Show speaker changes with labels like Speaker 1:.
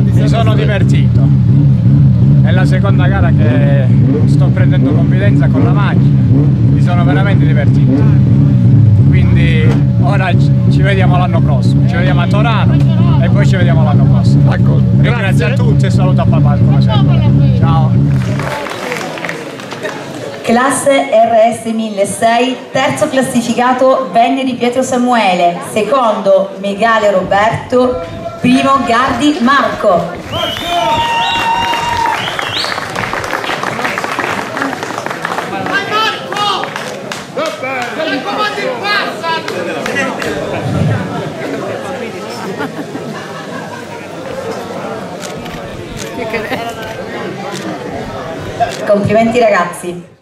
Speaker 1: Mi sono divertito. È la seconda gara che sto prendendo confidenza con la macchina. Mi sono veramente divertito. Quindi ora ci vediamo l'anno prossimo. Ci vediamo a Torano e poi ci vediamo l'anno prossimo.
Speaker 2: Ecco,
Speaker 1: Ringrazio a tutti e saluto a papà come sempre. Ciao.
Speaker 3: Classe RS 1006, terzo classificato Veneri Pietro Samuele, secondo Megale Roberto, primo Gardi Marco.
Speaker 4: Vai Marco! Quelli comandi in
Speaker 3: Complimenti ragazzi.